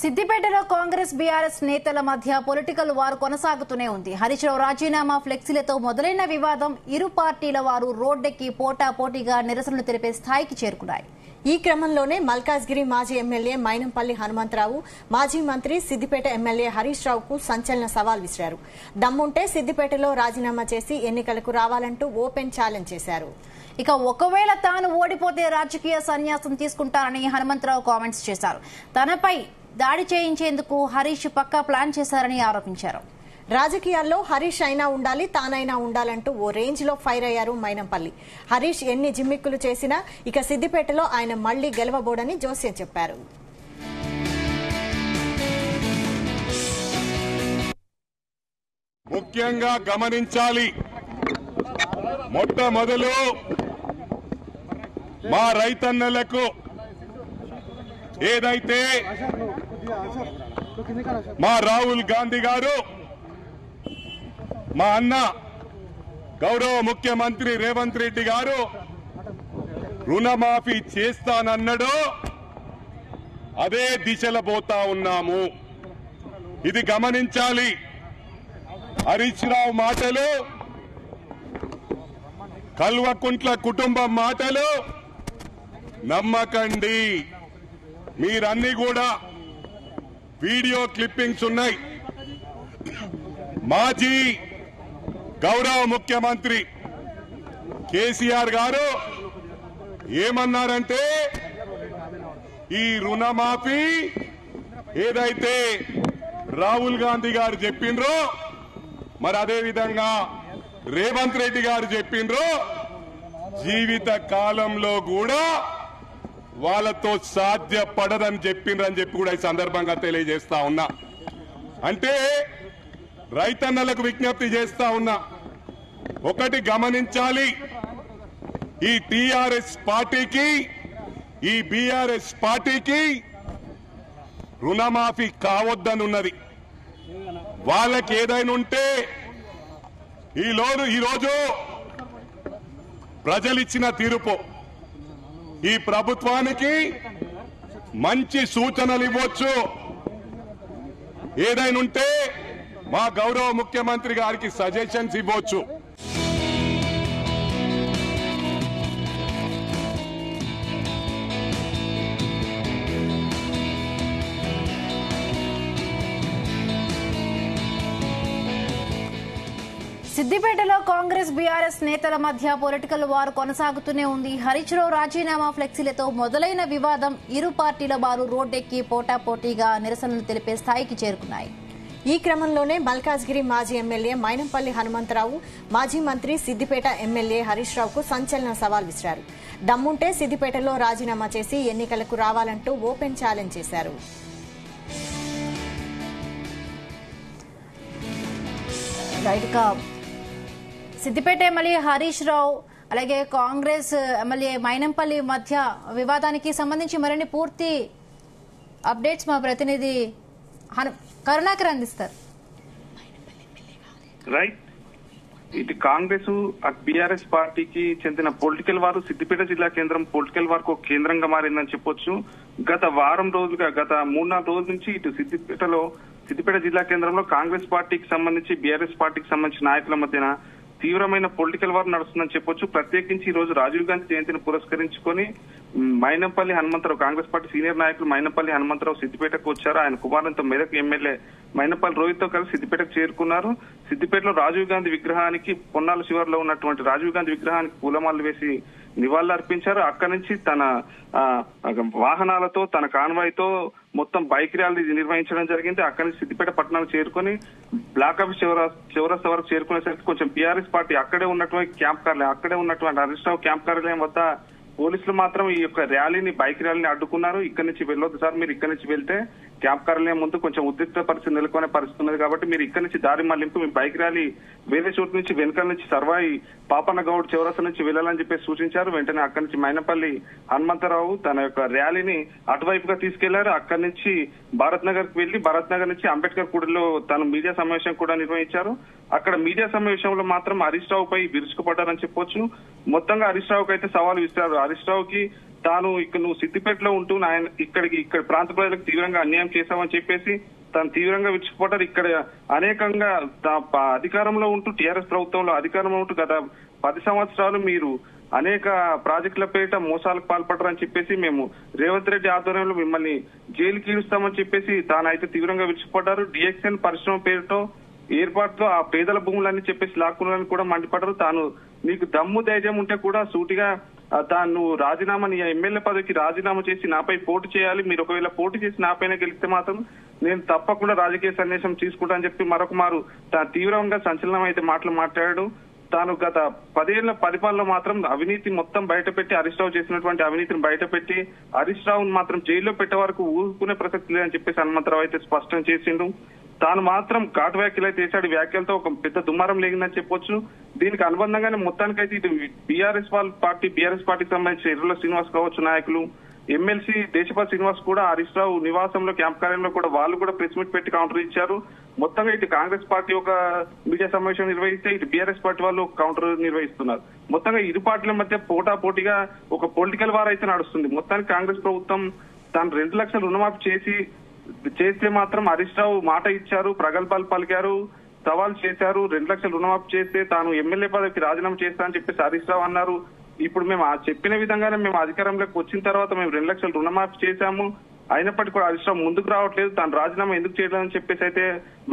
సిద్దిపేటలో కాంగ్రెస్ బీఆర్ఎస్ నేతల మధ్య పొలిటికల్ వారు కొనసాగుతూనే ఉంది. హరీష్ రావు రాజీనామా ఫ్లెక్సీలతో మొదలైన వివాదం ఇరు పార్టీల వారు రోడ్డెక్కి పోటాపోటీగా నిరసనలు తెలిపే స్థాయికి చేరుకున్నాయి. ఈ క్రమంలోనే మల్కాజ్గిరి మాజీ ఎమ్మెల్యే మైనంపల్లి హనుమంతరావు మాజీ మంత్రి సిద్దిపేట ఎమ్మెల్యే హరీష్ రావుకు సంచలన సవాల్ విసిరారు. దమ్ముంటే సిద్దిపేటలో రాజీనామా చేసి ఎన్నికలకు రావాలంటూ ఓపెన్ ఛాలెంజ్ చేశారు. ఇక ఒకవేళ తాను ఓడిపోతే రాజకీయ సన్యాసం తీసుకుంటారని హనుమంతరావు కామెంట్స్ చేశారు. తనపై దాడి చేయించేందుకు హరీష్ పక్కా ప్లాన్ చేశారని ఆరోపించారు. రాజకీయాల్లో హరీష్ అయినా ఉండాలి తానైనా ఉండాలంటూ ఓ రేంజ్లో ఫైర్ అయ్యారు మైనంపల్లి. హరీష్ ఎన్ని జిమ్మిక్కులు చేసినా ఇక సిద్దిపేటలో ఆయన మళ్ళీ గెలవబోడని జోస్యం చెప్పారు. ముఖ్యంగా గమనించాలి. మొట్టమొదలు మా రైతన్నలకు ఏదైతే మా రాహుల్ గాంధీ గారు మా అన్న గౌరవ ముఖ్యమంత్రి రేవంత్ రెడ్డి గారు రుణమాఫీ చేస్తానన్నాడు. అదే దిశలో పోతా ఉన్నాము. ఇది గమనించాలి. హరీష్ రావు మాటలు కల్వకుంట్ల కుటుంబం మాటలు నమ్మకండి. మీరన్నీ కూడా వీడియో క్లిప్పింగ్స్ ఉన్నాయి. మాజీ గౌరవ ముఖ్యమంత్రి కేసీఆర్ గారు ఏమన్నారంటే ఈ రుణమాఫీ ఏదైతే రాహుల్ గాంధీ గారు చెప్పిండ్రో మరి అదే విధంగా రేవంత్ రెడ్డి గారు చెప్పిండ్రో జీవిత కాలంలో కూడా వాళ్ళతో సాధ్యపడదని చెప్పిండ్రని చెప్పి కూడా ఈ సందర్భంగా తెలియజేస్తా ఉన్నా. అంటే రైతన్నలకు విజ్ఞప్తి చేస్తా ఉన్నా. ఒకటి గమనించాలి. ఈ టిఆర్ఎస్ పార్టీకి ఈ బీఆర్ఎస్ పార్టీకి రుణమాఫీ కావద్దనున్నది. వాళ్ళకి ఏదైనా ఉంటే ఈ లోను ఈరోజు ప్రజలిచ్చిన తీరుపో. ఈ ప్రభుత్వానికి మంచి సూచనలు ఇవ్వచ్చు. ఏదైనా ఉంటే మా గౌరవ ముఖ్యమంత్రి గారికి సజెషన్స్ ఇవ్వచ్చు. సిద్దిపేటలో కాంగ్రెస్ బీఆర్ఎస్ నేతల మధ్య పొలిటికల్ వార్ కొనసాగుతూనే ఉంది. హరీష్ రావు రాజీనామా ఫ్లెక్సీలతో మొదలైన వివాదం ఇరు పార్టీల వారు రోడ్డెక్కి పోటాపోటీగా నిరసనలు తెలిపే స్థాయికి చేరుకున్నాయి. ఈ క్రమంలోనే మల్కాజ్గిరి మాజీ ఎమ్మెల్యే మైనంపల్లి హనుమంతరావు మాజీ మంత్రి సిద్దిపేట ఎమ్మెల్యే హరీష్ రావుకు సంచలన సవాల్ విసిరారు. దమ్ముంటే సిద్దిపేటలో రాజీనామా చేసి ఎన్నికలకు రావాలంటూ ఓపెన్ ఛాలెంజ్ చేశారు. రైట్గా సిద్దిపేట ఎమ్మెల్యే హరీష్ రావు అలాగే కాంగ్రెస్ ఎమ్మెల్యే మైనంపల్లి మధ్య వివాదానికి సంబంధించి మరిన్ని పూర్తి అప్డేట్స్ మా ప్రతినిధి కరుణాకర్ అందిస్తారు. రైట్ ఇటు కాంగ్రెస్ బీఆర్ఎస్ పార్టీకి చెందిన పొలిటికల్ వారు సిద్దిపేట జిల్లా కేంద్రం పొలిటికల్ వారికి ఒక కేంద్రంగా మారిందని చెప్పొచ్చు. గత వారం రోజులుగా గత మూడు నాలుగు రోజుల నుంచి ఇటు సిద్దిపేటలో సిద్దిపేట జిల్లా కేంద్రంలో కాంగ్రెస్ పార్టీకి సంబంధించి బీఆర్ఎస్ పార్టీకి సంబంధించిన నాయకుల మధ్యన తీవ్రమైన పొలిటికల్ వార్ నడుస్తుందని చెప్పొచ్చు. ప్రత్యేకించి ఈ రోజు రాజీవ్ గాంధీ జయంతిని పురస్కరించుకొని మైనంపల్లి హనుమంతరావు కాంగ్రెస్ పార్టీ సీనియర్ నాయకులు మైనంపల్లి హనుమంతరావు సిద్దిపేటకు వచ్చారు. ఆయన కుమారునితో మెదక్ ఎమ్మెల్యే మైనపల్లి రోహిత్తో కలిసి సిద్దిపేటకు చేరుకున్నారు. సిద్దిపేటలో రాజీవ్ గాంధీ విగ్రహానికి పొన్నాల శివార్లో ఉన్నటువంటి రాజీవ్ గాంధీ విగ్రహానికి పూలమాలలు వేసి నివాళులు అర్పించారు అక్కడి నుంచి తన వాహనాలతో తన కాన్వాయ్తో మొత్తం బైక్ ర్యాలీ నిర్వహించడం జరిగింది. అక్కడి నుంచి సిద్దిపేట పట్టణానికి చేరుకొని బ్లాక్ ఆఫీస్ చివర చివరస్త వరకు చేరుకునేసరికి కొంచెం బీఆర్ఎస్ పార్టీ అక్కడే ఉన్నటువంటి క్యాంప్ కార్యాలయం అక్కడే ఉన్నటువంటి హరీష్ రావు క్యాంప్ కార్యాలయం వద్ద పోలీసులు మాత్రం ఈ యొక్క ర్యాలీని బైక్ ర్యాలీని అడ్డుకున్నారు. ఇక్కడి నుంచి వెళ్ళొద్దు సార్ మీరు ఇక్కడి నుంచి వెళ్తే క్యాంప్ కార్యాలయం ముందు కొంచెం ఉద్రిక్త పరిస్థితి నెలకొనే పరిస్థితి ఉన్నది కాబట్టి మీరు ఇక్కడి నుంచి దారి మళ్ళింపు మీ బైక్ ర్యాలీ వేరే చోటు నుంచి వెనకాల నుంచి సర్వాయి పాపన్న గౌడ్ చౌరస్తా నుంచి వెళ్ళాలని చెప్పి సూచించారు. వెంటనే అక్కడి నుంచి మైనపల్లి హనుమంతరావు తన యొక్క ర్యాలీని అటువైపుగా తీసుకెళ్ళారు. అక్కడి నుంచి భారత్ నగర్కు వెళ్ళి భారత్ నగర్ నుంచి అంబేద్కర్ కూడలిలో తను మీడియా సమావేశం కూడా నిర్వహించారు. అక్కడ మీడియా సమావేశంలో మాత్రం హరీష్ రావు పై విరుచుకుపడ్డారని చెప్పొచ్చు. మొత్తంగా హరీష్ రావుకి అయితే సవాల్ విసిరారు. హరీష్ రావుకి తాను ఇక్కడ నువ్వు సిద్దిపేటలో ఉంటూ నాయన ఇక్కడికి ఇక్కడ ప్రాంత ప్రజలకు తీవ్రంగా అన్యాయం చేశామని చెప్పేసి తాను తీవ్రంగా విడిచిపోతారు. ఇక్కడ అనేకంగా ప- అధికారంలో ఉంటూ టీఆర్ఎస్ ప్రభుత్వంలో అధికారంలో ఉంటూ గత పది సంవత్సరాలు మీరు అనేక ప్రాజెక్టుల పేరిట మోసాలకు పాల్పడరని చెప్పేసి మేము రేవంత్ రెడ్డి ఆధ్వర్యంలో మిమ్మల్ని జైలుకి ఈడుస్తామని చెప్పేసి తాను అయితే తీవ్రంగా విడిచిపడ్డారు డిఎక్స్ఎన్ పరిశ్రమ పేరుతో ఏర్పాటుతో ఆ పేదల భూములన్నీ చెప్పేసి లాక్కున్నారని కూడా మండిపడ్డారు. తాను నీకు దమ్ము ధైర్యం ఉంటే కూడా సూటిగా తాను నువ్వు రాజీనామా నీ ఎమ్మెల్యే పదవికి రాజీనామా చేసి నాపై పోటీ చేయాలి. మీరు ఒకవేళ పోటీ చేసి నాపైన గెలిస్తే మాత్రం నేను తప్పకుండా రాజకీయ సందేశం తీసుకుంటా అని చెప్పి మరొక మారు తాను తీవ్రంగా సంచలనం అయితే మాటలు మాట్లాడాడు. తాను గత పదేళ్ళ పరిపాలనలో మాత్రం అవినీతి మొత్తం బయటపెట్టి హరీష్ రావు చేసినటువంటి అవినీతిని బయటపెట్టి హరీష్ రావును మాత్రం జైల్లో పెట్టే వరకు ఊరుకునే ప్రసక్తి లేదని చెప్పేసి హనుమంతరావు అయితే స్పష్టం చేసిండు. తాను మాత్రం ఘాటు వ్యాఖ్యలు అయితే చేశాడు వ్యాఖ్యలతో ఒక పెద్ద దుమారం లేగిందని చెప్పొచ్చు. దీనికి అనుబంధంగానే మొత్తానికైతే ఇటు బీఆర్ఎస్ వాళ్ళ పార్టీ బీఆర్ఎస్ పార్టీకి సంబంధించిన ఎర్రుల శ్రీనివాస్ కావచ్చు నాయకులు ఎమ్మెల్సీ దేశపాల్ శ్రీనివాస్ కూడా హరీష్ రావు నివాసంలో క్యాంప్ కార్యాలయంలో కూడా వాళ్ళు కూడా ప్రెస్ మీట్ పెట్టి కౌంటర్ ఇచ్చారు. మొత్తంగా ఇటు కాంగ్రెస్ పార్టీ ఒక మీడియా సమావేశం నిర్వహిస్తే ఇటు బీఆర్ఎస్ పార్టీ వాళ్ళు కౌంటర్ నిర్వహిస్తున్నారు. మొత్తంగా ఇరు పార్టీల మధ్య పోటా పోటీగా ఒక పొలిటికల్ వార్ అయితే నడుస్తుంది. మొత్తానికి కాంగ్రెస్ ప్రభుత్వం తాను రెండు లక్షల రుణమాఫీ చేసి చేస్తే మాత్రం హరీష్ రావు మాట ఇచ్చారు ప్రగల్భాలు పలికారు సవాల్ చేశారు రెండు లక్షలు రుణమాఫీ చేస్తే తాను ఎమ్మెల్యే పదవికి రాజీనామా చేస్తా అని చెప్పేసి హరీష్ రావు అన్నారు. ఇప్పుడు మేము ఆ చెప్పిన విధంగానే మేము అధికారంలోకి వచ్చిన తర్వాత మేము రెండు లక్షలు రుణమాఫీ చేశాము. అయినప్పటికీ కూడా హరీష్ రావు ముందుకు రావట్లేదు తాను రాజీనామా ఎందుకు చేయలేదని చెప్పేసి అయితే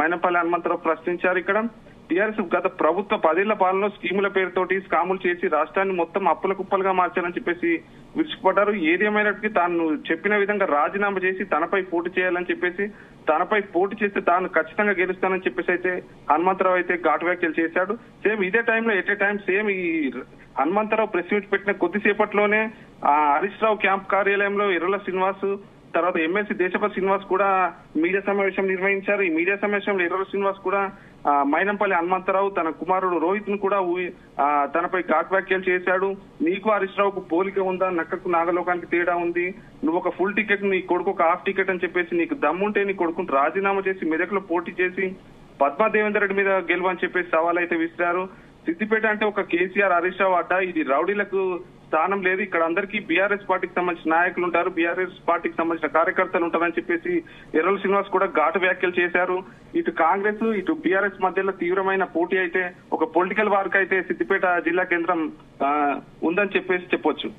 మైనపల్లి హనుమంతరావు ప్రశ్నించారు ఇక్కడ. టీఆర్ఎస్ గత ప్రభుత్వ పదేళ్ళ పాలనలో స్కీముల పేరుతోటి స్కాములు చేసి రాష్ట్రాన్ని మొత్తం అప్పుల కుప్పలుగా మార్చారని చెప్పేసి విరుచుకుపడ్డారు. ఏదేమైనప్పటికీ తాను చెప్పిన విధంగా రాజీనామా చేసి తనపై పోటీ చేయాలని చెప్పేసి తనపై పోటీ చేస్తే తాను ఖచ్చితంగా గెలుస్తానని చెప్పేసి అయితే హనుమంతరావు అయితే ఘాటు వ్యాఖ్యలు చేశాడు. సేమ్ ఇదే టైంలో ఎట్ ఏ టైం సేమ్ ఈ హనుమంతరావు ప్రెస్ మీట్ పెట్టిన కొద్దిసేపట్లోనే ఆ హరీష్ రావు క్యాంప్ కార్యాలయంలో ఎర్రల శ్రీనివాస్ తర్వాత ఎమ్మెల్సీ దేశపతి శ్రీనివాస్ కూడా మీడియా సమావేశం నిర్వహించారు. ఈ మీడియా సమావేశంలో ఎర్రల శ్రీనివాస్ కూడా మైనంపల్లి హనుమంతరావు తన కుమారుడు రోహిత్ను కూడా తనపై ఘాట్ వ్యాఖ్యలు చేశాడు. నీకు హరీష్ రావుకు పోలిక ఉందా? నక్కకు నాగలోకానికి తేడా ఉంది. నువ్వు ఒక ఫుల్ టికెట్ నీ కొడుకు ఒక హాఫ్ టికెట్ అని చెప్పేసి నీకు దమ్ముంటే నీ కొడుకుని రాజీనామా చేసి మెదక్లో పోటీ చేసి పద్మా దేవేందర్ రెడ్డి మీద గెలువని చెప్పేసి సవాల్ అయితే విసిరారు. సిద్దిపేట అంటే ఒక కేసీఆర్ హరీష్ రావు అడ్డా. ఇది రౌడీలకు స్థానం లేదు. ఇక్కడ అందరికీ బీఆర్ఎస్ పార్టీకి సంబంధించిన నాయకులు ఉంటారు. బీఆర్ఎస్ పార్టీకి సంబంధించిన కార్యకర్తలు ఉంటారని చెప్పేసి ఎర్రల శ్రీనివాస్ కూడా ఘాటు వ్యాఖ్యలు చేశారు. ఇటు కాంగ్రెస్ ఇటు బీఆర్ఎస్ మధ్యలో తీవ్రమైన పోటీ అయితే ఒక పొలిటికల్ వార్క్ అయితే సిద్దిపేట జిల్లా కేంద్రం ఆ, ఉందని చెప్పేసి చెప్పొచ్చు.